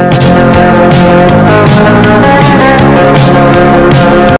Thank you.